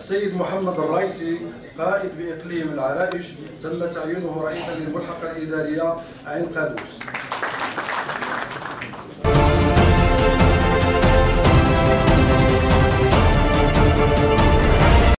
السيد محمد الرئيسي قائد بإقليم العرائش تم تعيينه رئيسا للملحقة الإدارية عين قادوس.